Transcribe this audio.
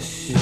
し